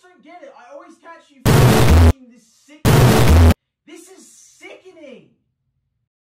Buster, get it. I always catch you